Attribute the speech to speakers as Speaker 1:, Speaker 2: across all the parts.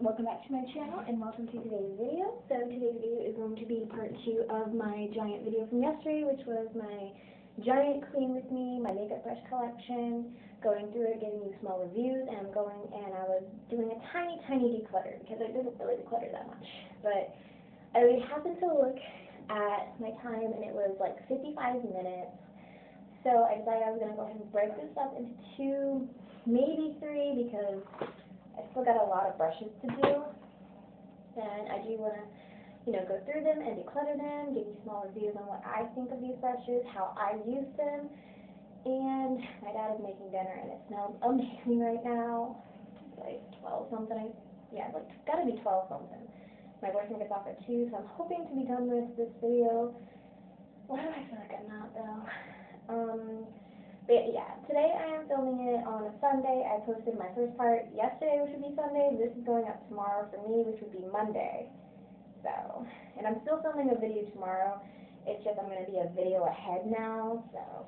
Speaker 1: welcome back to my channel and welcome to today's video. So today's video is going to be part two of my giant video from yesterday, which was my giant clean with me, my makeup brush collection, going through it, giving you small reviews, and I'm going and I was doing a tiny, tiny declutter because I didn't really declutter that much. But I happened to look at my time and it was like 55 minutes. So I decided I was going to go ahead and break this up into two, maybe three because I still got a lot of brushes to do, and I do want to, you know, go through them and declutter them, give you small reviews on what I think of these brushes, how I use them, and my dad is making dinner, and it smells amazing right now. It's like 12 something. Yeah, it's like gotta be 12 something. My boyfriend gets off at 2, so I'm hoping to be done with this video. Why do I feel like I'm not, though? Um, but yeah, today I am filming it on a Sunday. I posted my first part yesterday, which would be Sunday. This is going up tomorrow for me, which would be Monday. So, and I'm still filming a video tomorrow. It's just I'm going to be a video ahead now. So,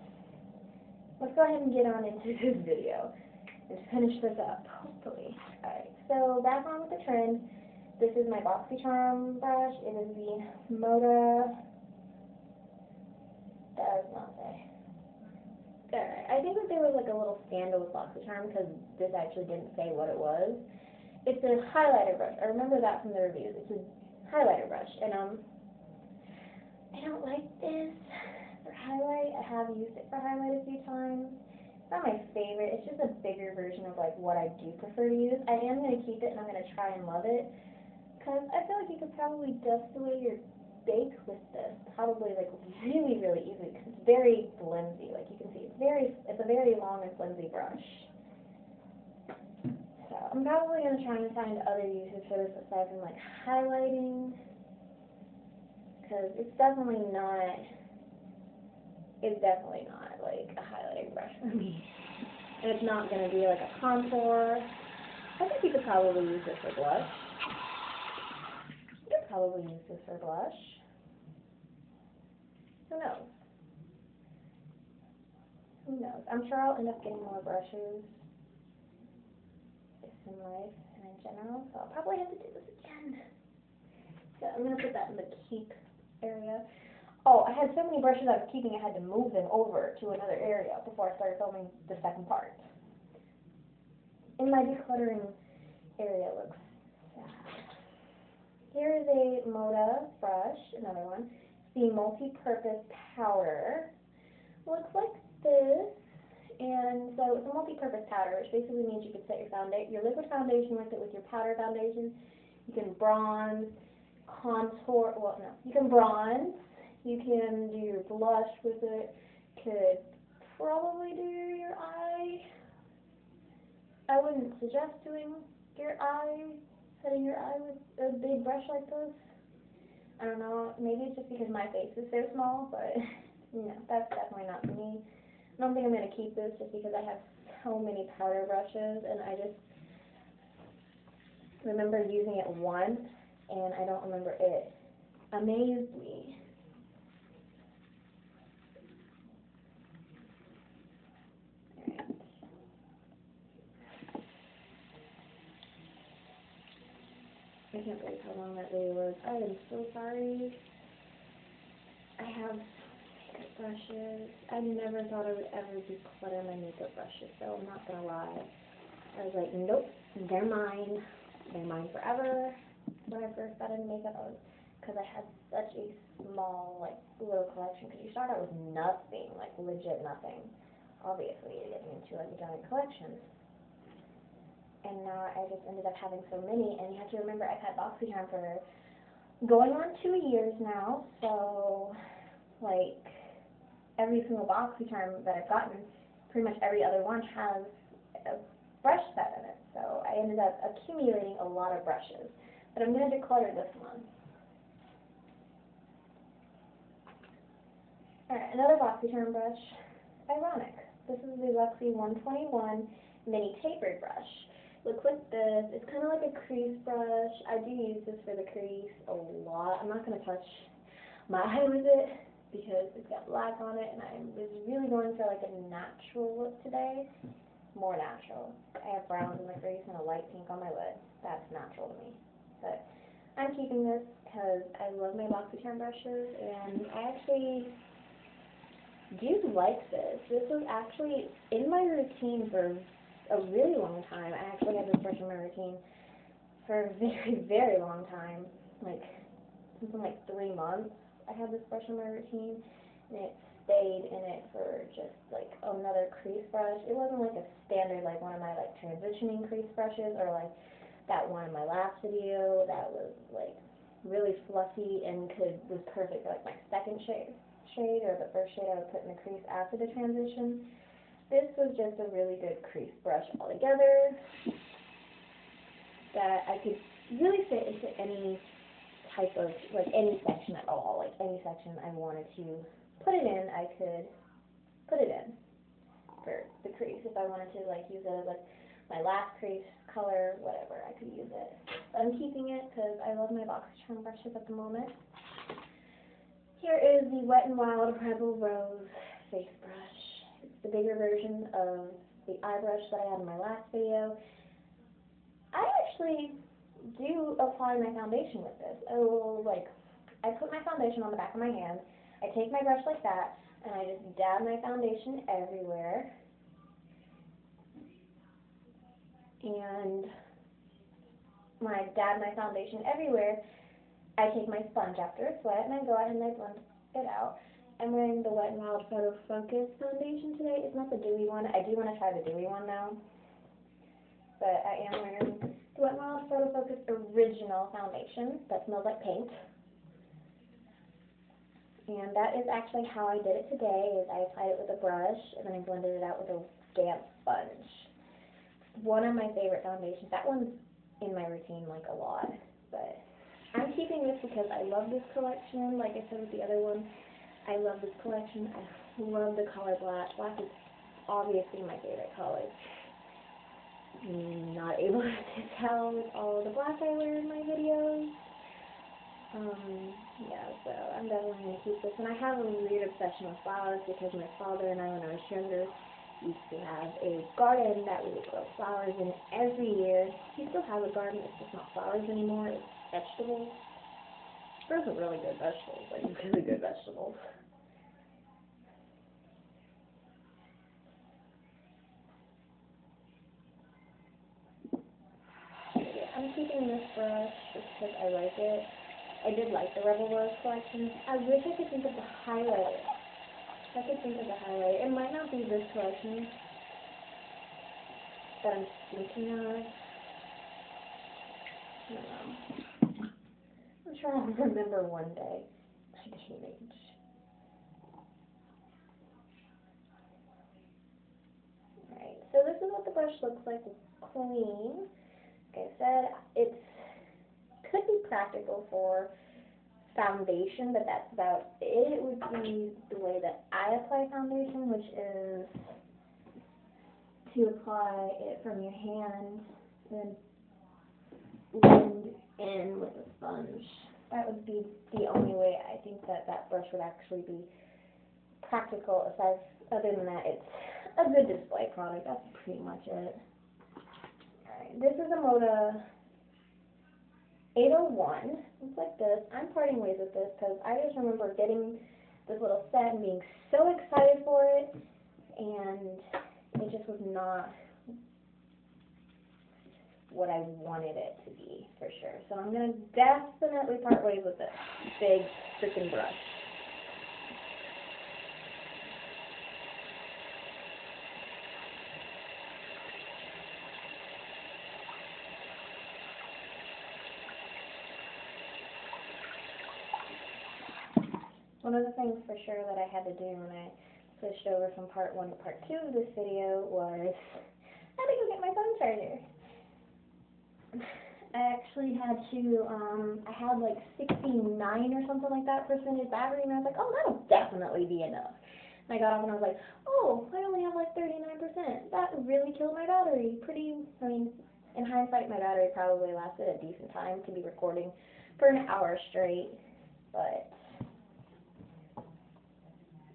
Speaker 1: let's go ahead and get on into this video and finish this up, hopefully. Alright, so back on with the trend. This is my BoxyCharm brush. It is the Moda. Does not say. I think that there was like a little scandal with BoxyCharm because this actually didn't say what it was. It's a highlighter brush. I remember that from the reviews. It's a highlighter brush, and um, I don't like this for highlight. I have used it for highlight a few times. It's not my favorite. It's just a bigger version of like what I do prefer to use. I am gonna keep it, and I'm gonna try and love it because I feel like you could probably dust away your bake with this probably like really, really easily because it's very flimsy. Like you can see, it's very, it's a very long and flimsy brush. So I'm probably going to try and find other uses for this aside from like highlighting because it's definitely not, it's definitely not like a highlighting brush for me. And it's not going to be like a contour. I think you could probably use this for blush You could probably use this for blush. Who knows? Who knows? I'm sure I'll end up getting more brushes in life and in general, so I'll probably have to do this again. So I'm going to put that in the keep area. Oh, I had so many brushes I was keeping, I had to move them over to another area before I started filming the second part. In my decluttering area looks here is a Moda brush, another one. The multi-purpose powder. Looks like this. And so it's a multi-purpose powder, which basically means you can set your foundation, your liquid foundation with it with your powder foundation. You can bronze, contour, well, no, you can bronze. You can do your blush with it. Could probably do your eye. I wouldn't suggest doing your eye setting your eye with a big brush like this. I don't know, maybe it's just because my face is so small, but know, that's definitely not me. I don't think I'm going to keep this just because I have so many powder brushes and I just remember using it once and I don't remember it amazed me. I can't believe how long that video was. I am so sorry. I have makeup brushes. I never thought I would ever declutter my makeup brushes, so I'm not gonna lie. I was like, nope, they're mine. They're mine forever. When I first got into makeup, I was because I had such a small, like, little collection. Because you start out with nothing, like legit nothing. Obviously, you're getting into like a giant collection and now I just ended up having so many. And you have to remember, I've had BoxyCharm for going on two years now, so like every single BoxyCharm that I've gotten, pretty much every other one has a brush set in it. So I ended up accumulating a lot of brushes. But I'm going to declutter this one. Alright, another BoxyCharm brush. Ironic. This is the Luxie 121 mini tapered brush. Look with this. It's kind of like a crease brush. I do use this for the crease a lot. I'm not going to touch my eye with it because it's got black on it and I was really going for like a natural look today. more natural. I have browns in my crease and a light pink on my lid. That's natural to me. But I'm keeping this because I love my BoxyCharm brushes, and I actually do like this. This was actually in my routine for a really long time. I actually had this brush in my routine for a very, very long time. Like, something like three months. I had this brush in my routine, and it stayed in it for just like another crease brush. It wasn't like a standard, like one of my like transitioning crease brushes, or like that one in my last video that was like really fluffy and could was perfect for like my second shade shade or the first shade I would put in the crease after the transition. This was just a really good crease brush altogether that I could really fit into any type of, like any section at all, like any section I wanted to put it in, I could put it in for the crease. If I wanted to like use it as like my last crease color, whatever, I could use it. But I'm keeping it because I love my BoxyCharm brushes at the moment. Here is the Wet n Wild Rebel Rose face brush. The bigger version of the eye brush that I had in my last video. I actually do apply my foundation with this. I will, like, I put my foundation on the back of my hand, I take my brush like that, and I just dab my foundation everywhere. And when I dab my foundation everywhere, I take my sponge after it's wet and I go ahead and I blend it out. I'm wearing the Wet n Wild Photo Focus foundation today. It's not the dewy one. I do want to try the dewy one now. But I am wearing the Wet n Wild Photo Focus Original Foundation that smells like paint. And that is actually how I did it today, is I applied it with a brush and then I blended it out with a damp sponge. One of my favorite foundations. That one's in my routine like a lot. But I'm keeping this because I love this collection. Like I said with the other one, I love this collection. I love the color black. Black is obviously my favorite color. not able to tell with all the black I wear in my videos. Um, yeah, so I'm definitely going to keep this. And I have a weird obsession with flowers because my father and I, when I was younger, used to have a garden that we would grow flowers in every year. He still has a garden, it's just not flowers anymore. It's vegetables. Those are really good vegetables, like really good vegetables. I'm keeping this brush just because I like it. I did like the Rebel Rose collection. I wish I could think of the highlighter. If I could think of the highlighter. It might not be this collection that I'm thinking of. I don't know. I'm sure I'll remember one day. Teenage. Alright, so this is what the brush looks like clean. Like I said, it could be practical for foundation, but that's about it. It would be the way that I apply foundation, which is to apply it from your hand and in with a sponge. That would be the only way I think that that brush would actually be practical. Aside, other than that, it's a good display product. That's pretty much it. Alright, this is a Moda 801. Looks like this. I'm parting ways with this because I just remember getting this little set and being so excited for it, and it just was not what I wanted it to be, for sure. So I'm going to definitely part ways with this big freaking brush. One of the things for sure that I had to do when I switched over from part one to part two of this video was I had to go get my phone charger. I actually had to, um, I had like 69 or something like that percentage battery, and I was like, oh, that'll definitely be enough. And I got off and I was like, oh, I only have like 39%. That really killed my battery. Pretty, I mean, in hindsight, my battery probably lasted a decent time to be recording for an hour straight, but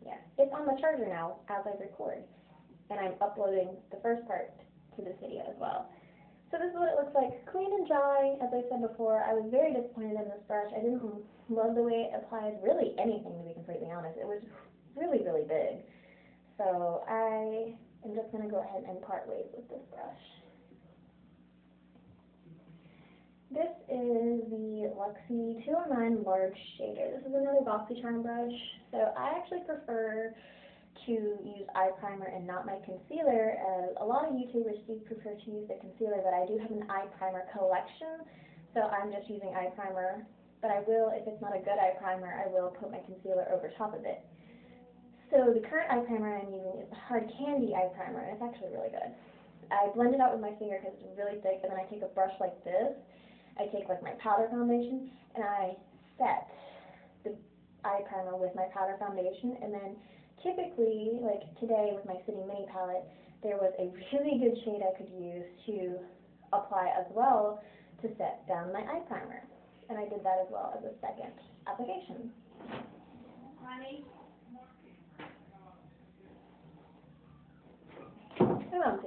Speaker 1: yeah, it's on the charger now as I record. and I'm uploading the first part to this video as well. So this is what it looks like, clean and dry. As I said before, I was very disappointed in this brush. I didn't love the way it applied really anything, to be completely honest. It was really, really big. So I am just going to go ahead and part ways with this brush. This is the Luxie 209 Large Shader. This is another BoxyCharm brush. So I actually prefer to use eye primer and not my concealer. As a lot of YouTubers do prefer to use the concealer, but I do have an eye primer collection, so I'm just using eye primer. But I will, if it's not a good eye primer, I will put my concealer over top of it. So the current eye primer I'm using is the Hard Candy eye primer, and it's actually really good. I blend it out with my finger because it's really thick, and then I take a brush like this, I take like my powder foundation and I set the eye primer with my powder foundation and then typically, like today with my City Mini palette, there was a really good shade I could use to apply as well to set down my eye primer. And I did that as well as a second application. Honey? Come on,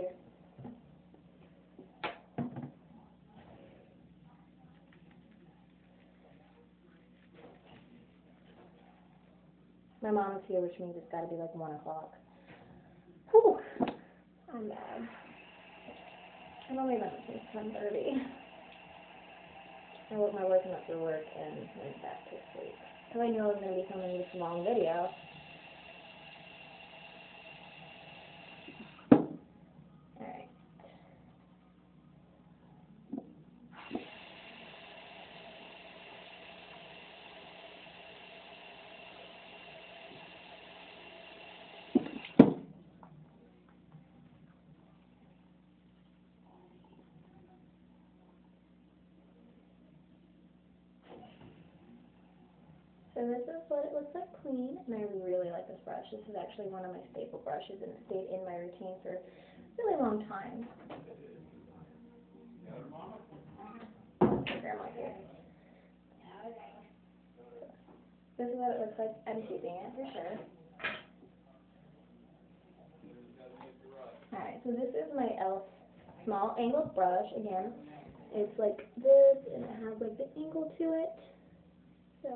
Speaker 1: My mom's here, which means it's got to be like 1 o'clock. Whew. I'm bad. I'm only up since 10.30. I woke my boyfriend up for work and went back to sleep. So I knew I was going to be filming this long video. This is what it looks like clean, and I really like this brush. This is actually one of my staple brushes, and it stayed in my routine for a really long time. Grandma here. This is what it looks like. I'm keeping it for sure. Alright, so this is my e.l.f. small angled brush. Again, it's like this, and it has like the angle to it. So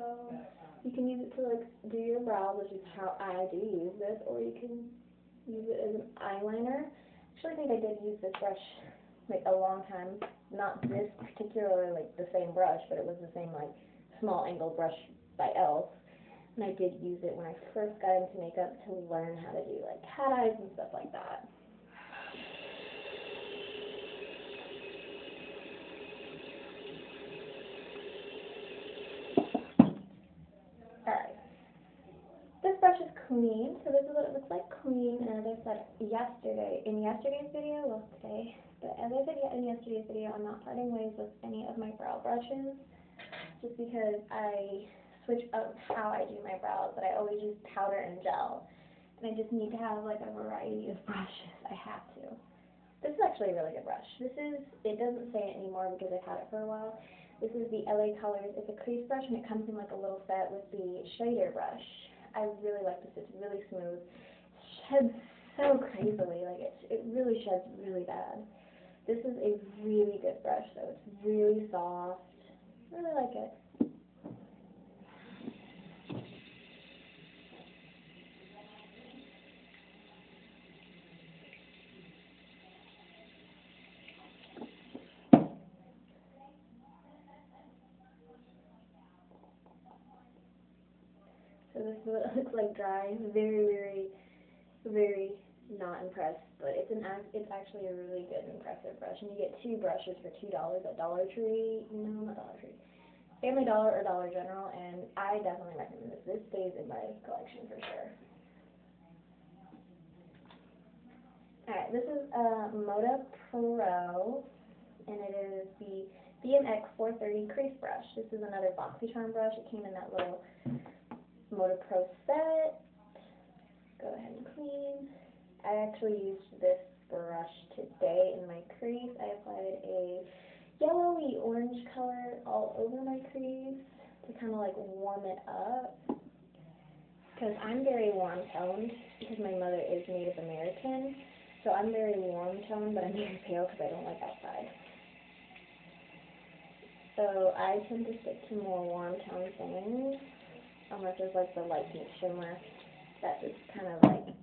Speaker 1: you can use it to like do your brows, which is how I do use this, or you can use it as an eyeliner. Actually, I think I did use this brush like a long time. Not this particular like the same brush, but it was the same like small angle brush by e.l.f. And I did use it when I first got into makeup to learn how to do like cat eyes and stuff like that. Clean. So this is what it looks like clean. And as I said yesterday, in yesterday's video, well today, but as I said in yesterday's video, I'm not parting ways with any of my brow brushes, just because I switch up how I do my brows, but I always use powder and gel. And I just need to have like a variety of brushes. I have to. This is actually a really good brush. This is, it doesn't say it anymore because I've had it for a while. This is the LA Colors. It's a crease brush and it comes in like a little set with the shader brush. I really like this. It's really smooth. It sheds so crazily. Like it, it really sheds really bad. This is a really good brush though. It's really soft. I really like it. What it looks like dry. Very, very, very not impressed, but it's an it's actually a really good impressive brush. And you get two brushes for two dollars at Dollar Tree. No, not Dollar Tree. Family Dollar or Dollar General, and I definitely recommend this. This stays in my collection for sure. Alright, this is a Moda Pro, and it is the BMX 430 crease brush. This is another BoxyCharm brush. It came in that little Moda Pro set. Go ahead and clean. I actually used this brush today in my crease. I applied a yellowy orange color all over my crease to kind of like warm it up. Because I'm very warm toned because my mother is Native American. So I'm very warm toned, but I'm very pale because I don't like outside. So I tend to stick to more warm tone things, unless as like the light pink shimmer that just kind of like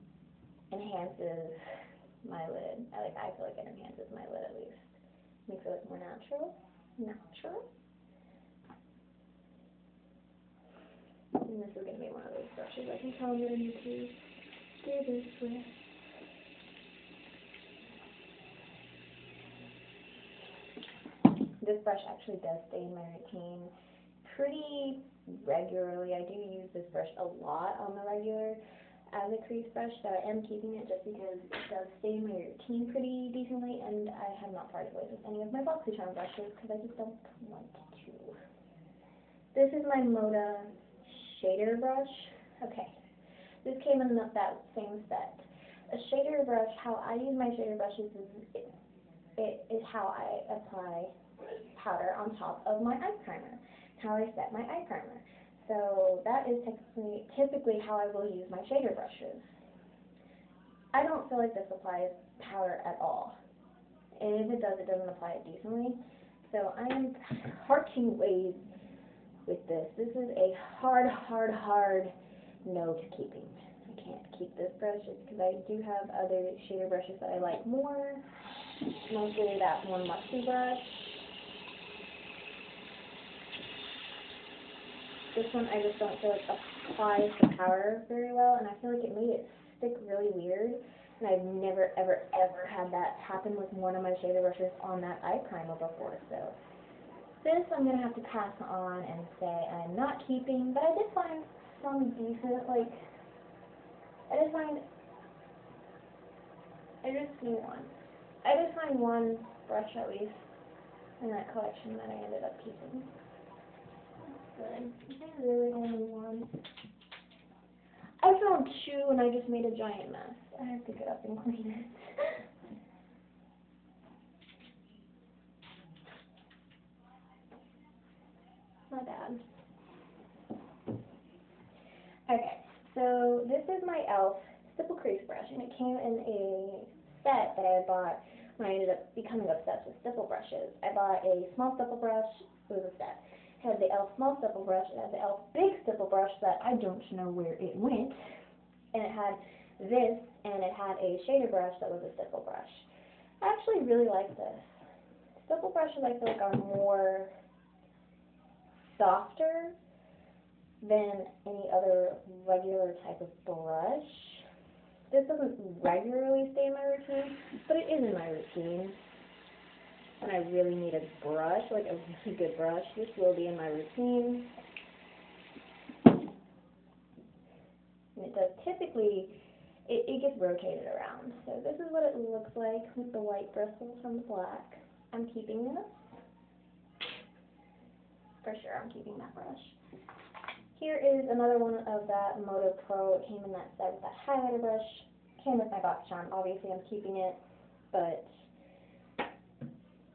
Speaker 1: enhances my lid. I like I feel like it enhances my lid at least. Makes it look more natural. Natural. And this is gonna be one of those brushes I can tell I'm gonna need to do this with. This brush actually does stay in my routine pretty regularly. I do use this brush a lot on the regular uh, as a crease brush, so I am keeping it just because it does stay in my routine pretty decently, and I have not parted ways with any of my BoxyCharm brushes because I just don't want to. This is my Moda shader brush. Okay, this came in that same set. A shader brush, how I use my shader brushes is, it, it is how I apply powder on top of my eye primer, how I set my eye primer. So that is typically, typically how I will use my shader brushes. I don't feel like this applies powder at all. And if it does, it doesn't apply it decently. So I am parting ways with this. This is a hard, hard, hard no to keeping. I can't keep this brush just because I do have other shader brushes that I like more. Mostly that one Luxie brush. This one I just don't feel like applies the powder very well, and I feel like it made it stick really weird. And I've never, ever, ever had that happen with one of my shader brushes on that eye primer before, so this I'm going to have to pass on and say I'm not keeping, but I did find some decent, like, I did find, I just see one. I did find one brush at least in that collection that I ended up keeping good. I really only one. I found two and I just made a giant mess. I have to get up and clean it. My bad. Okay, so this is my e.l.f. stipple crease brush and it came in a set that I bought when I ended up becoming obsessed with stipple brushes. I bought a small stipple brush, it was a set had the e.l.f. small stipple brush, it had the e.l.f. big stipple brush that I don't know where it went, and it had this, and it had a shader brush that was a stipple brush. I actually really like this. Stipple brushes I feel like are more softer than any other regular type of brush. This doesn't regularly stay in my routine, but it is in my routine when I really need a brush, like a really good brush, this will be in my routine. And it does typically, it, it gets rotated around. So this is what it looks like with the white bristles from the black. I'm keeping this. For sure, I'm keeping that brush. Here is another one of that Moda Pro. It came in that set with that highlighter brush. Came with my box charm. Obviously, I'm keeping it, but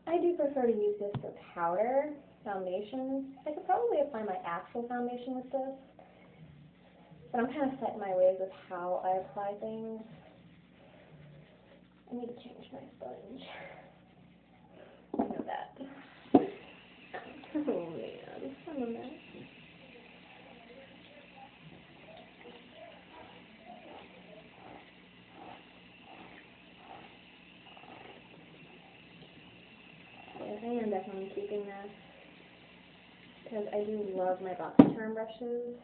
Speaker 1: I do prefer to use this for powder foundation. I could probably apply my actual foundation with this, but I'm kind of set in my ways with how I apply things. I need to change my sponge. I know that. Oh man, I'm a mess. I am definitely keeping this because I do love my BoxyCharm brushes.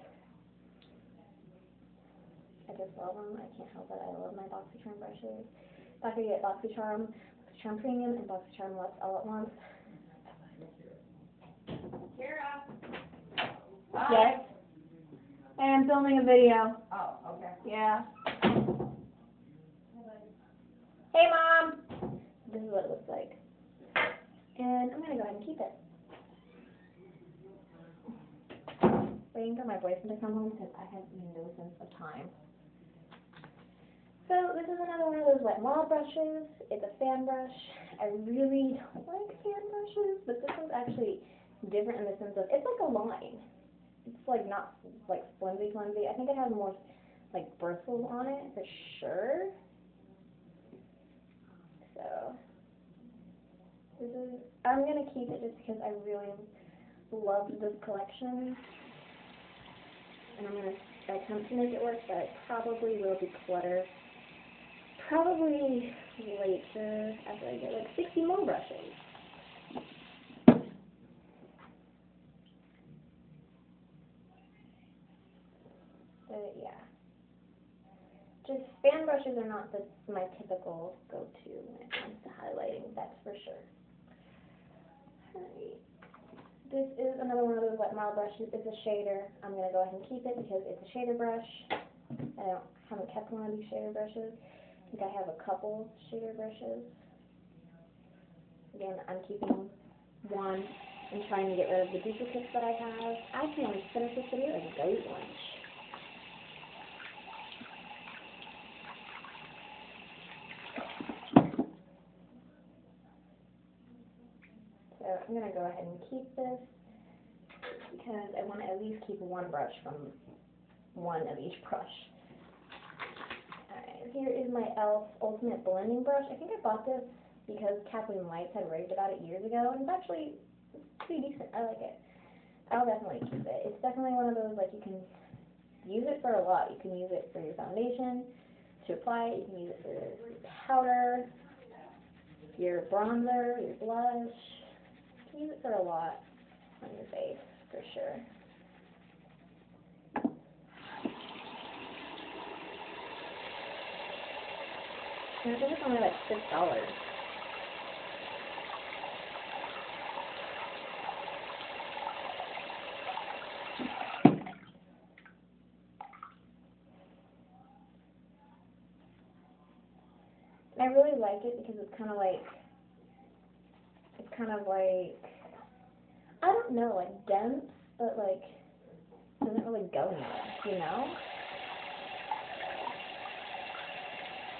Speaker 1: I just love them. I can't help it. I love my BoxyCharm brushes. If I could get BoxyCharm, BoxyCharm Premium, and BoxyCharm Luxe all at once.
Speaker 2: Kara.
Speaker 1: Yes? I am filming a video.
Speaker 2: Oh, okay.
Speaker 1: Yeah. Hey, Mom! This is what it looks like. And I'm going to go ahead and keep it. Waiting for my boyfriend to come home because I have no sense of time. So this is another one of those wet mob brushes. It's a fan brush. I really don't like fan brushes, but this one's actually different in the sense of it's like a line. It's like not like flimsy flimsy. I think it has more like bristles on it for sure. So I'm gonna keep it just because I really love this collection, and I'm gonna attempt to make it work, but I probably will be declutter. Probably later after I get like 60 more brushes. But yeah. Just fan brushes are not the, my typical go-to when it comes to highlighting, that's for sure. This is another one of those wet marble brushes. It's a shader. I'm going to go ahead and keep it because it's a shader brush. I don't haven't kept one of these shader brushes. I think I have a couple shader brushes. Again, I'm keeping one and trying to get rid of the duplicates that I have. I can only finish this video and go eat lunch. So I'm going to go ahead and keep this because I want to at least keep one brush from one of each brush. Alright, here is my e.l.f. Ultimate Blending Brush. I think I bought this because Kathleen Lights had raved about it years ago, and it's actually pretty decent. I like it. I'll definitely keep it. It's definitely one of those, like, you can use it for a lot. You can use it for your foundation, to apply it. You can use it for your powder, your bronzer, your blush. Use it for a lot on your face, for sure. And I think it's only like six dollars. I really like it because it's kind of like, kind of like, I don't know, like dense, but like, doesn't really go anywhere, you know?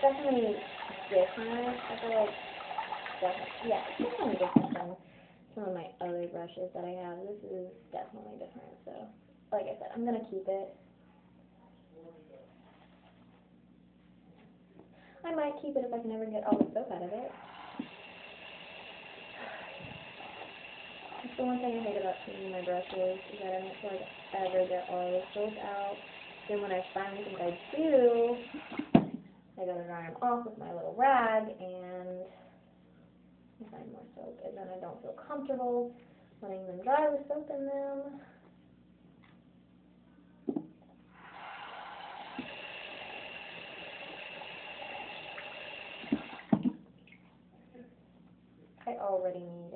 Speaker 1: Definitely different. I feel like, definitely, yeah, definitely different than some of my other brushes that I have. This is definitely different, so, like I said, I'm gonna keep it. I might keep it if I can ever get all the soap out of it. That's the one thing I hate about cleaning my brushes is that I don't feel like ever get all the soap out. Then when I finally think I do, I go to dry them off with my little rag and I find more soap. And then I don't feel comfortable letting them dry with soap in them. I already need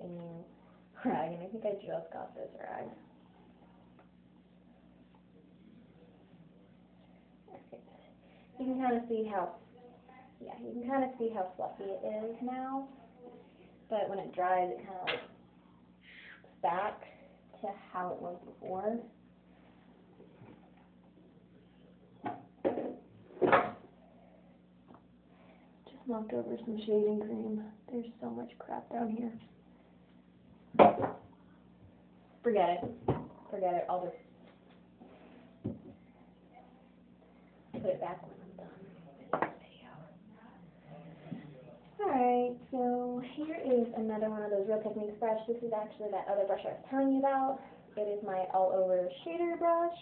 Speaker 1: rag, and I think I just got this rag. Okay. You can kind of see how, yeah, you can kind of see how fluffy it is now. But when it dries, it kind of like back to how it was before. Just knocked over some shaving cream. There's so much crap down here. Forget it. Forget it. I'll just put it back when I'm done. Alright, so here is another one of those Real Techniques brush. This is actually that other brush I was telling you about. It is my all over shader brush.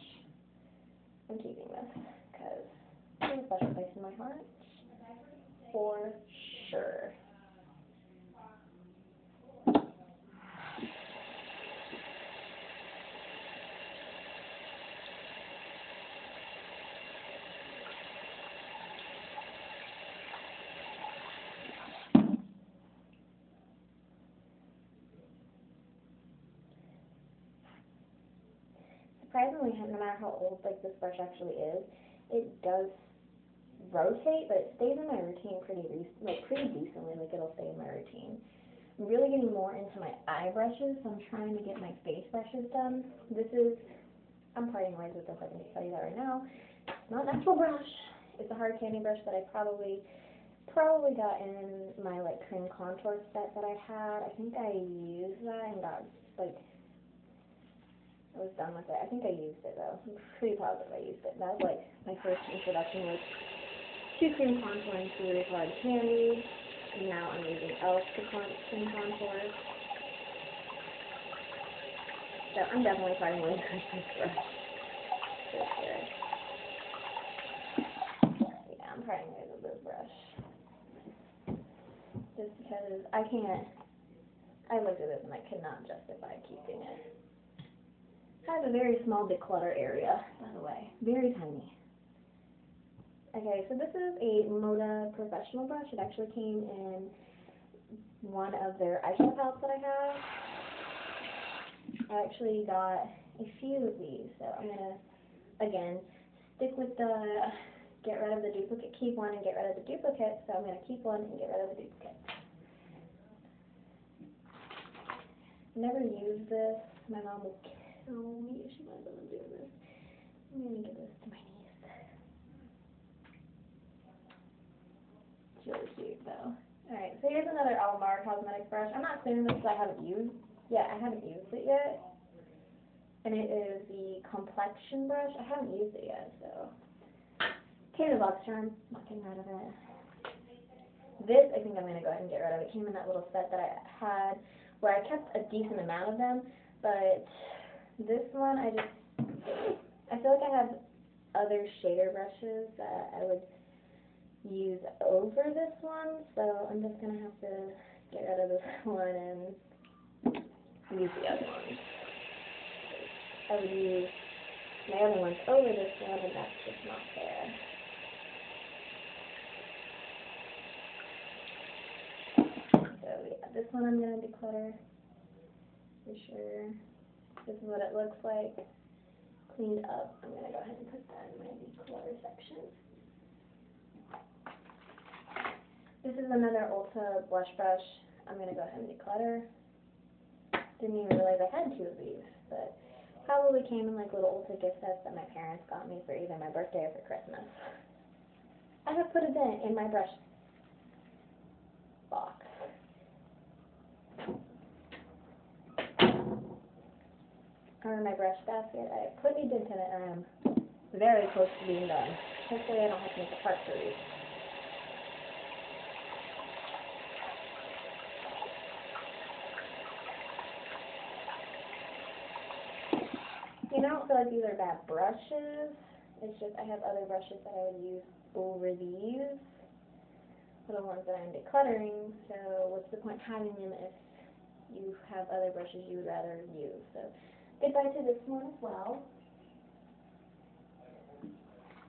Speaker 1: I'm keeping this because it's a special place in my heart. For sure. Surprisingly, no matter how old like this brush actually is, it does rotate, but it stays in my routine pretty like pretty decently. Like it'll stay in my routine. I'm really getting more into my eye brushes, so I'm trying to get my face brushes done. This is I'm parting ways with this. I can tell you that right now. It's not an actual brush. It's a hard candy brush that I probably probably got in my like cream contour set that I had. I think I used that and got like I was done with it. I think I used it though. I'm pretty positive I used it. That was like my first introduction was two cream contouring for really hard candy. And now I'm using e.l.f. to con- clean contour. So I'm definitely probably to use this brush. Yeah, I'm probably going to this brush. Just because I can't, I looked at this and I could not justify keeping it. I have a very small declutter area, by the way. Very tiny. Okay, so this is a Moda professional brush. It actually came in one of their eyeshadow palettes that I have. I actually got a few of these, so I'm gonna, again, stick with the get rid of the duplicate, keep one and get rid of the duplicate, so I'm gonna keep one and get rid of the duplicate. Never use this. My mom will me if she finds out I'm doing this. I'm gonna give this to my niece. It's really cute though. Alright, so here's another Alamar Cosmetics brush. I'm not clearing this because I haven't used yeah, I haven't used it yet. And it is the complexion brush. I haven't used it yet, so came in a box charm, not rid of it. This I think I'm gonna go ahead and get rid of. It came in that little set that I had where I kept a decent amount of them, but this one I just I feel like I have other shader brushes that I would use over this one, so I'm just gonna have to get rid of this one and use the other one. I would use my other ones over this one, and that's just not fair. So yeah, this one I'm gonna declutter for sure. This is what it looks like. Cleaned up. I'm gonna go ahead and put that in my declutter section. This is another Ulta blush brush. I'm gonna go ahead and declutter. Didn't even realize I had two of these, but probably came in like little Ulta gift sets that my parents got me for either my birthday or for Christmas. I have put a dent in my brush box. Or my brush basket. I put a dent in it and I'm very close to being done. Hopefully I don't have to make a part for these. You know, I don't feel like these are bad brushes. It's just I have other brushes that I would use over these the ones that I'm decluttering. So what's the point having them if you have other brushes you would rather use? So goodbye to this one as well.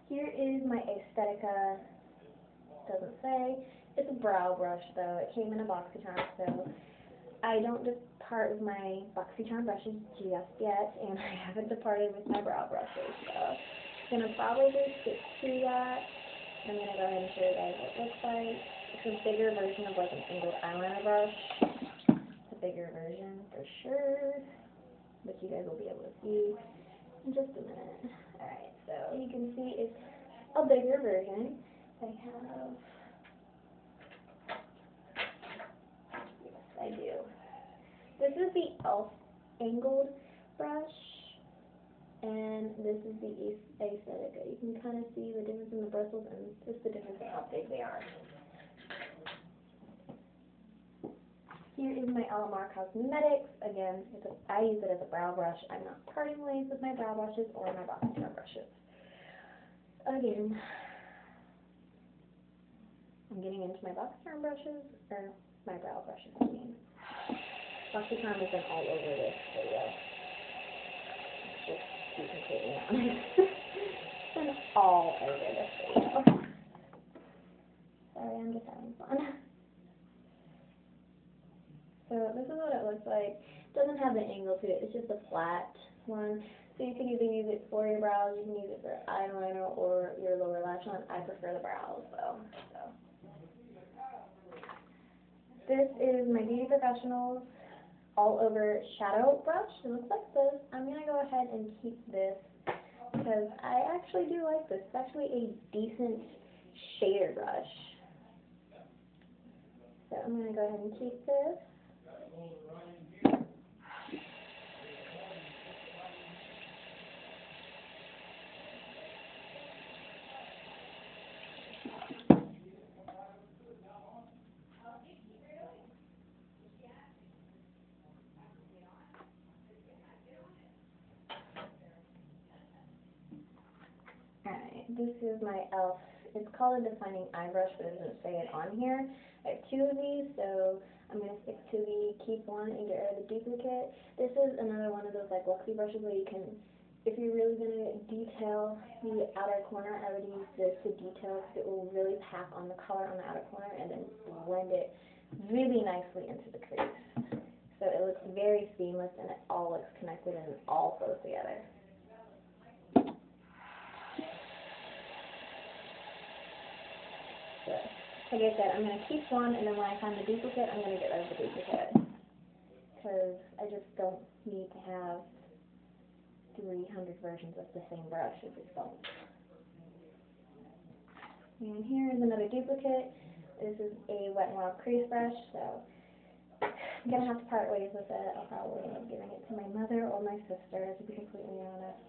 Speaker 1: Here is my Aesthetica, doesn't say. It's a brow brush though. It came in a BoxyCharm, so I don't depart with my BoxyCharm brushes just yet, and I haven't departed with my brow brushes. So I'm gonna probably stick to that. I'm gonna go ahead and show you guys what it looks like. It's a bigger version of like an angled eyeliner brush. It's a bigger version for sure, but you guys will be able to see in just a minute. Alright, so you can see it's a bigger version. I have, yes I do. This is the e.l.f. angled brush, and this is the Aes- Aesthetica. You can kind of see the difference in the bristles and just the difference in how big they are. Here is my Alamar Cosmetics. Again, a, I use it as a brow brush. I'm not parting ways with my brow brushes or my box BoxyCharm brushes. Again, I'm getting into my box BoxyCharm brushes, or my brow brushes, I mean. BoxyCharm has been all over this video. Just to completely honest. it's been all over this video. Sorry, I'm just having fun. So this is what it looks like. It doesn't have the angle to it, it's just a flat one. So you can either use it for your brows, you can use it for eyeliner or your lower lash line. I prefer the brows though. So. This is my Beauty Professionals all over shadow brush. It looks like this. I'm going to go ahead and keep this because I actually do like this. It's actually a decent shader brush. So I'm going to go ahead and keep this hold it right in here. All right, this is my elf it's called a defining eye brush, but it doesn't say it on here. I have two of these, so I'm going to stick to the keep one and get rid of the duplicate. This is another one of those like Luxie brushes where you can, if you're really going to detail the outer corner, I would use this to detail because it will really pack on the color on the outer corner and then blend it really nicely into the crease. So it looks very seamless and it all looks connected and all flows together. Like I said, I'm going to keep one, and then when I find the duplicate, I'm going to get rid of the duplicate. Because I just don't need to have 300 versions of the same brush. I just don't. And here is another duplicate. This is a Wet n Wild crease brush, so I'm going to have to part ways with it. I'll probably end up giving it to my mother or my sister, to be completely honest.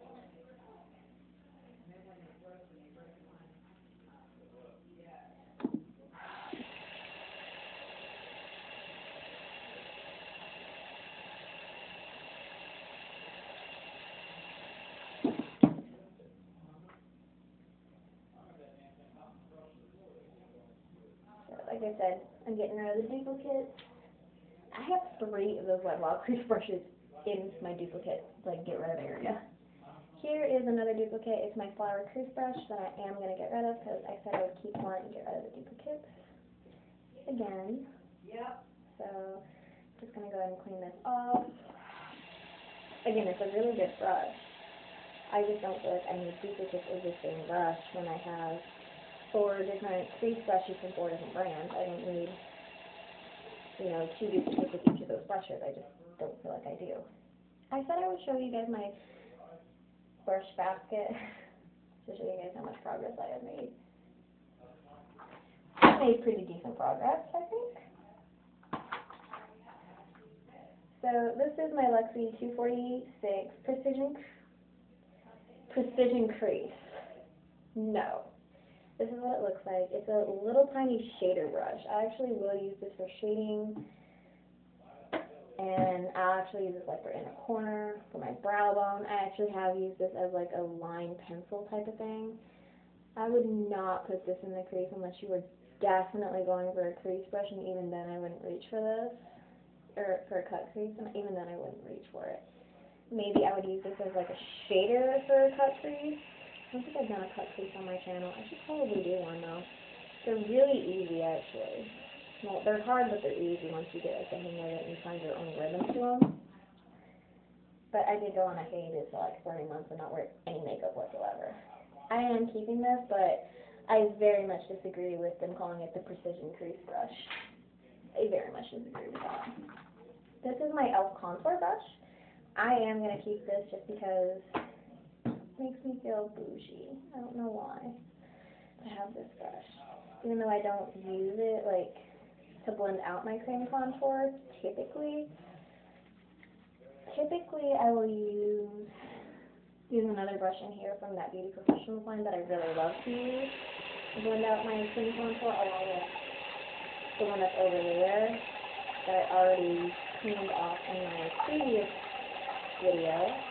Speaker 1: like I said, I'm getting rid of the duplicates. I have three of those Wet Wild Crease brushes in my duplicate, like get rid of area. Here is another duplicate. It's my flower crease brush that I am going to get rid of because I said I would keep one and get rid of the duplicates. Again. Yep. So, just going to go ahead and clean this off. Again, it's a really good brush. I just don't feel like I need duplicates of the same brush when I have four different crease brushes from four different brands. I don't need, you know, two duplicates of each of those brushes. I just don't feel like I do. I said I would show you guys my brush basket to show you guys how much progress I have made. I made pretty decent progress, I think. So this is my Luxie 246 Precision Precision Crease. No. This is what it looks like. It's a little tiny shader brush. I actually will use this for shading. And I'll actually use this like for inner corner, for my brow bone. I actually have used this as like a line pencil type of thing. I would not put this in the crease unless you were definitely going for a crease brush, and even then I wouldn't reach for this, or for a cut crease, and even then I wouldn't reach for it. Maybe I would use this as like a shader for a cut crease, don't think I've done a cut crease on my channel. I should probably do one though. They're really easy actually. Well, they're hard, but they're easy once you get like the hang of it and you find your own rhythm to them. But I did go on a hiatus for like 30 months and not wear any makeup whatsoever. I am keeping this, but I very much disagree with them calling it the precision crease brush. I very much disagree with that. This is my e.l.f. contour brush. I am going to keep this just because makes me feel bougie. I don't know why. I have this brush. Even though I don't use it, like, to blend out my cream contour, typically, typically I will use, use another brush in here from that Beauty Professionals line that I really love to use. To blend out my cream contour along with the one that's over there that I already cleaned off in my previous video.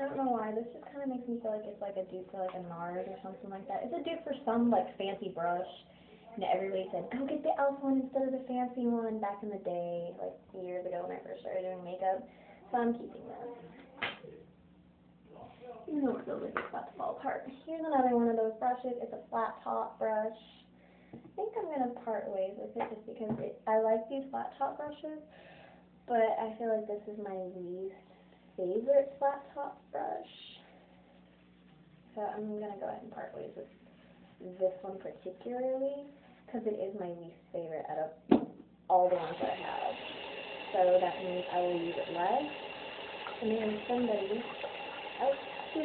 Speaker 1: I don't know why. This just kind of makes me feel like it's like a dupe for like a NARS or something like that. It's a dupe for some like fancy brush. And everybody said, go get the e.l.f. one instead of the fancy one back in the day, like years ago when I first started doing makeup. So I'm keeping this. Even though it feels like about to fall apart. Here's another one of those brushes. It's a flat top brush. I think I'm going to part ways with it just because it, I like these flat top brushes, but I feel like this is my least favorite flat top brush. So I'm going to go ahead and part ways with this one particularly because it is my least favorite out of all the ones that I have. So that means I will use it less. And then somebody else who.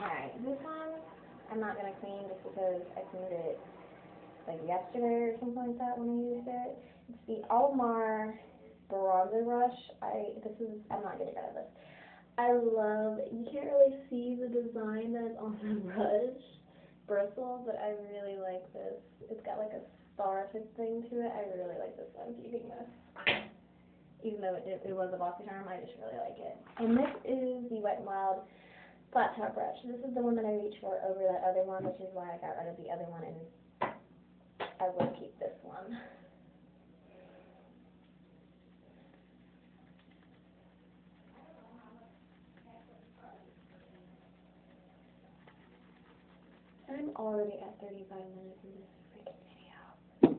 Speaker 1: Alright, this one I'm not going to clean just because I cleaned it like yesterday or something like that when I used it. It's the Alamar bronzer brush. I this is I'm not getting rid of this. I love you can't really see the design that's on the brush bristle, but I really like this. It's got like a starfish thing to it. I really like this. I'm keeping this. Even though it it was a BoxyCharm, I just really like it. And this is the Wet n Wild flat top brush. This is the one that I reached for over that other one, which is why I got rid of the other one and I will keep this one. I'm already at 35 minutes in this freaking video.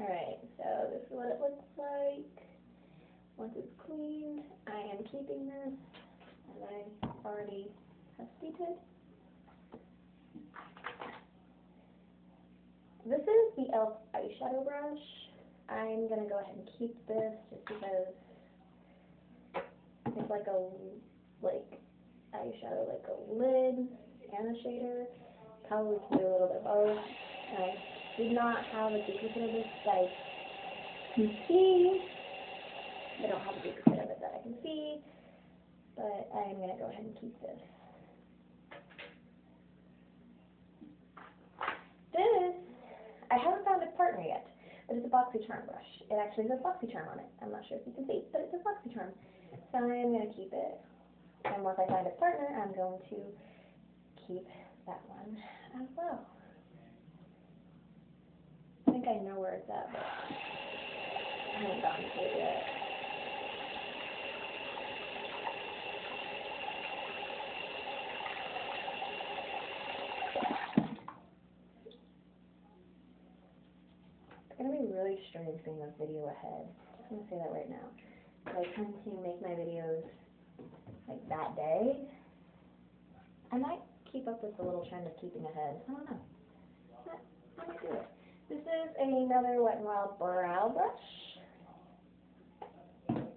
Speaker 1: Alright, so this is what it looks like. Once it's cleaned, I am keeping this, as I already have stated. This is the e.l.f. eyeshadow brush. I'm gonna go ahead and keep this just because it's like a, like, eyeshadow, like a lid and a shader. Probably can do a little bit of both. I did not have a duplicate of this that I can see. I don't have a duplicate of it that I can see, but I am going to go ahead and keep this. This, I haven't found a partner yet, but it's a BoxyCharm brush. It actually has a BoxyCharm on it. I'm not sure if you can see, but it's a BoxyCharm. So I am going to keep it. And once I find a partner, I'm going to keep that one as well. I think I know where it's at, but It's gonna be really strange being a video ahead. I'm gonna say that right now. I tend to make my videos like that day. I might keep up with the little trend of keeping ahead. I don't know. But I might do it. This is another Wet n Wild brow brush.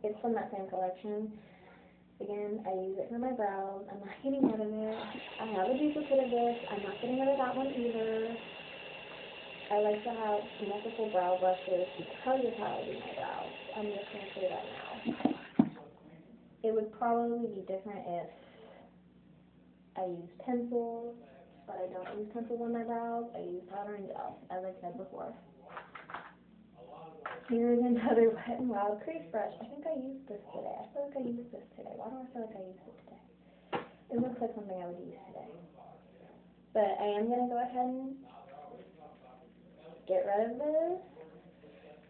Speaker 1: It's from that same collection. Again, I use it for my brows. I'm not getting rid of it. I have a duplicate of this. I'm not getting rid of that one either. I like to have multiple brow brushes because of how I do my brows. I'm just going to say that now. It would probably be different if I use pencils, but I don't use pencils on my brows. I use powder and gel, as I said before. Here's another Wet n Wild crease brush. I think I used this today. I feel like I used this today. Why do I feel like I used it today? It looks like something I would use today. But I am going to go ahead and get rid of this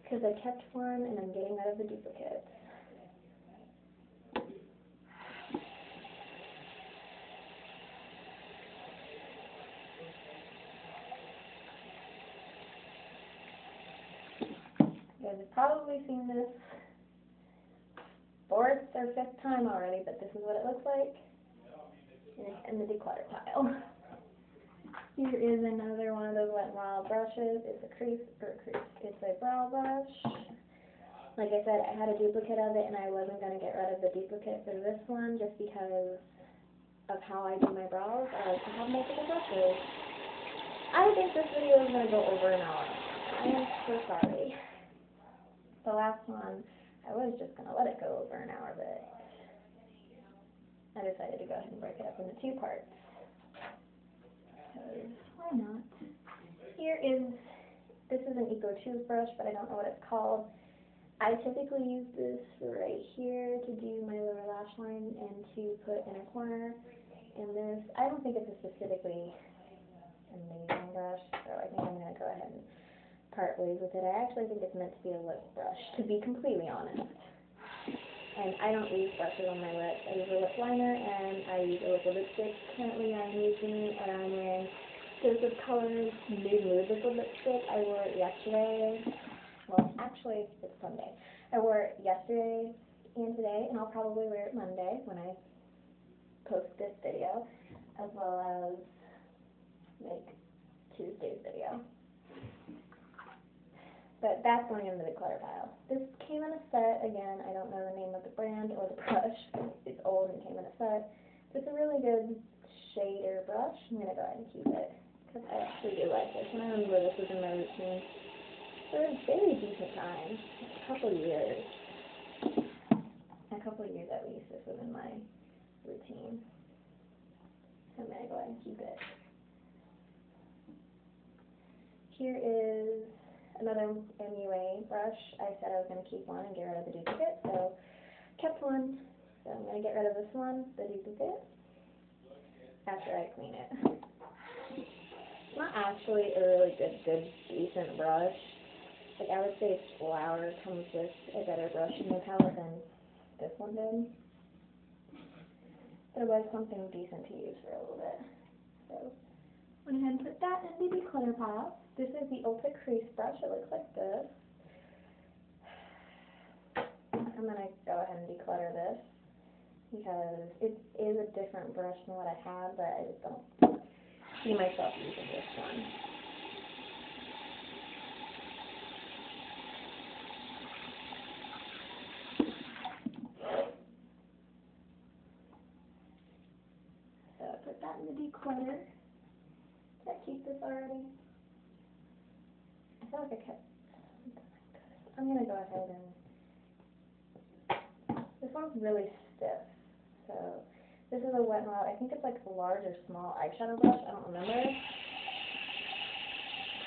Speaker 1: because I kept one and I'm getting rid of the duplicates. You guys have probably seen this fourth or fifth time already, but this is what it looks like. In the declutter pile. Here is another one of those Wet n Wild brushes. It's a crease, or crease, it's a brow brush. Like I said, I had a duplicate of it and I wasn't going to get rid of the duplicate for this one just because of how I do my brows. I like to have multiple brushes. I think this video is going to go over an hour. I am so sorry. The last one, I was just going to let it go over an hour, but I decided to go ahead and break it up into two parts. Why not? Here is, this is an Eco Tools brush, but I don't know what it's called. I typically use this right here to do my lower lash line and to put in a corner. And this, I don't think it's a specifically amazing brush, so I think I'm going to go ahead and part ways with it. I actually think it's meant to be a lip brush, to be completely honest. And I don't use brushes on my lips. I use a lip liner and I use a liquid lipstick. Currently I'm using, and I'm wearing Joseph Colors New Mood liquid lipstick. I wore it yesterday. Well, actually, it's Sunday. I wore it yesterday and today, and I'll probably wear it Monday when I post this video. as well as make Tuesday's video. But that's going into the clutter pile. This came in a set, again, I don't know the name of the brand or the brush, it's old and came in a set. It's a really good shader brush, I'm going to go ahead and keep it, because I actually do like this, and I remember this was in my routine for a very decent time, a couple years. A couple years at least, this was in my routine. So I'm going to go ahead and keep it. Here is another MUA brush. I said I was going to keep one and get rid of the duplicate, so kept one. So I'm going to get rid of this one, the duplicate, after I clean it. It's not actually a really good, good, decent brush. Like I would say Flower comes with a better brushing palette than this one did. But it was something decent to use for a little bit. So went ahead and put that in the declutter pile. This is the Ulta Crease Brush. It looks like this. I'm going to go ahead and declutter this because it is a different brush than what I had, but I just don't see myself using this one. So put that in the declutter. Did I keep this already? I feel like I kept. I'm gonna go ahead and this one's really stiff. So this is a Wet n Wild. I think it's like a large or small eyeshadow brush. I don't remember.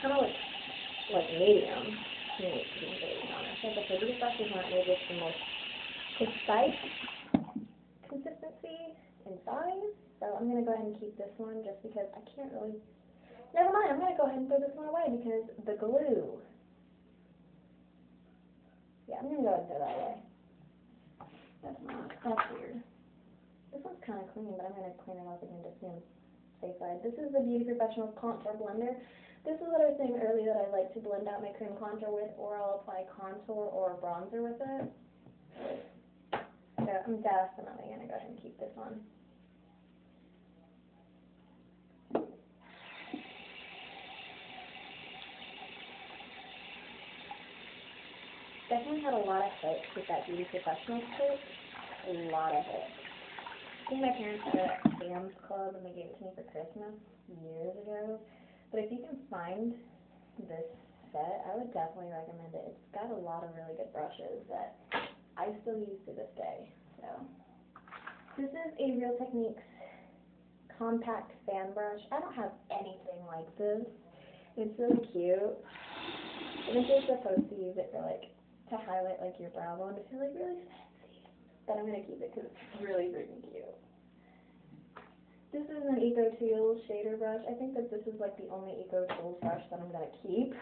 Speaker 1: Kind of like like medium. To be completely honest. Like I said, these brushes aren't maybe the most precise consistency and size. So I'm gonna go ahead and keep this one just because I can't really. Never mind. I'm gonna go ahead and throw this one away because the glue. Yeah, I'm gonna go ahead and throw that away. That's not. That's weird. This one's kind of clean, but I'm going to clean it up again just to safe side. This is the Beauty Professional Contour Blender. This is what I was saying earlier that I like to blend out my cream contour with, or I'll apply contour or bronzer with it. So I'm definitely going to go ahead and keep this one. Definitely had a lot of hits with that Beauty Professional kit. A lot of it. I think my parents had it at Sam's Club and they gave it to me for Christmas years ago. But if you can find this set, I would definitely recommend it. It's got a lot of really good brushes that I still use to this day. So this is a Real Techniques compact fan brush. I don't have anything like this. It's really cute. And it's just supposed to use it for like to highlight like your brow bone to feel like really fancy. But I'm gonna keep it because it's really freaking cute. This is an Eco Tools shader brush. I think that this is like the only Eco Tools brush that I'm gonna keep.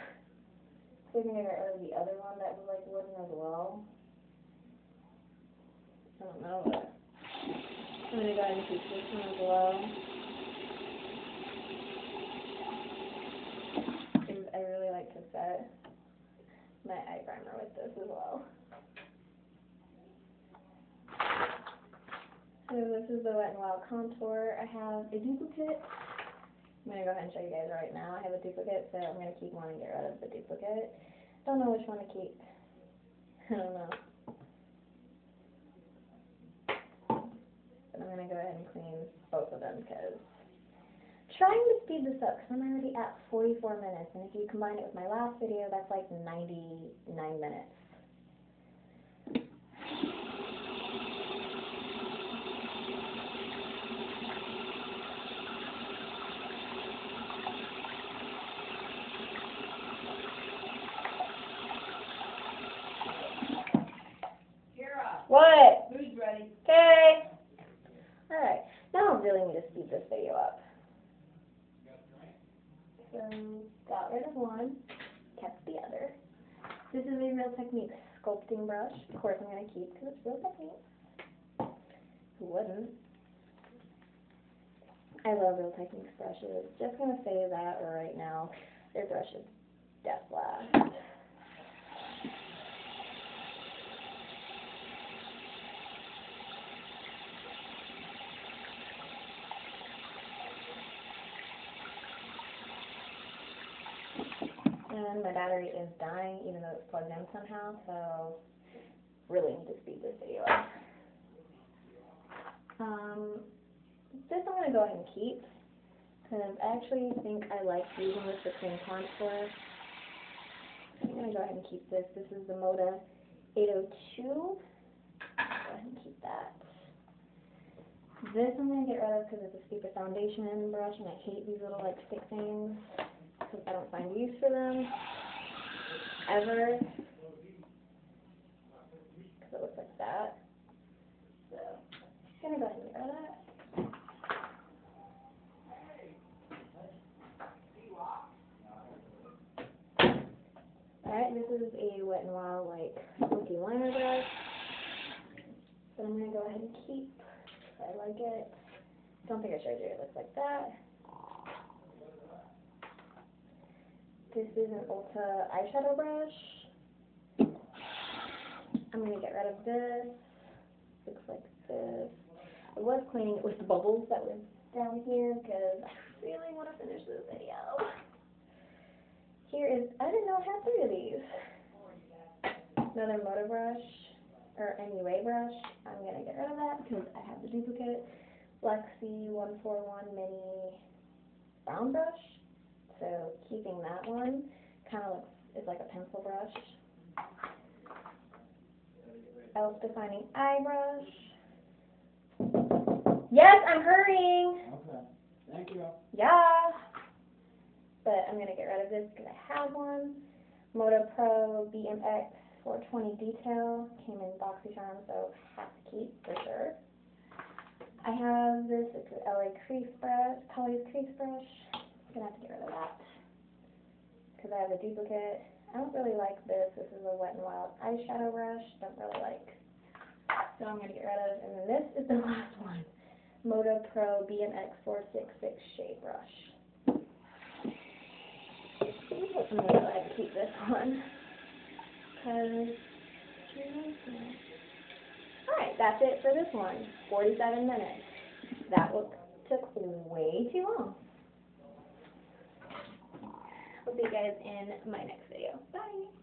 Speaker 1: So I'm gonna get rid of the other one that was like wooden as well. I don't know, but I'm gonna go ahead and keep this one as well. I really like to set my eye primer with this as well. So this is the Wet n Wild contour. I have a duplicate. I'm going to go ahead and show you guys right now. I have a duplicate, so I'm going to keep one and get rid of the duplicate. Don't know which one to keep. I don't know. But I'm going to go ahead and clean both of them because trying to speed this up because I'm already at 44 minutes, and if you combine it with my last video, that's like 99 minutes.
Speaker 2: Kara,
Speaker 1: What?
Speaker 2: food's ready.
Speaker 1: Okay. Alright, now I really need to speed this video up. So, got rid of one, kept the other. Real Techniques sculpting brush. Of course I'm going to keep because it's Real Techniques. Who wouldn't? I love Real Techniques brushes. Just going to say that right now. Their brush is death last. My battery is dying even though it's plugged in somehow, so really need to speed this video up. Um, this I'm going to go ahead and keep because I actually think I like using this for cream contour. I'm going to go ahead and keep this. This is the Moda 802. Go ahead and keep that. This I'm going to get rid of because it's a stupid foundation brush and I hate these little like stick things because I don't find use for them ever. Because it looks like that. So, I'm going to go ahead and of that. Alright, this is a Wet n Wild like smoky liner brush. So I'm gonna go ahead and keep. I like it. Don't think I showed you. It looks like that. This is an Ulta eyeshadow brush. I'm gonna get rid of this. Looks like this. I was cleaning it with the bubbles that were down here because I really want to finish this video. Here is, I didn't know I had three of these. Another motor brush, or MUA brush. I'm going to get rid of that because I have the duplicate Luxie 141 mini brown brush. So keeping that one. Kind of looks, it's like a pencil brush. Elf defining eye brush. Yes, I'm hurrying.
Speaker 3: Okay, thank you.
Speaker 1: Yeah. But I'm gonna get rid of this because I have one. Moda Pro BMX 420 detail came in BoxyCharm, so have to keep for sure. I have this. It's an LA crease brush, Colors crease brush. Gonna have to get rid of that because I have a duplicate. I don't really like this. This is a Wet n Wild eyeshadow brush. Don't really like. So I'm gonna get rid of. And then this is the last one. Moda Pro BMX 466 shade brush. I'm gonna go ahead and keep this one. Cause, alright, that's it for this one. 47 minutes. That took way too long. We'll see you guys in my next video. Bye!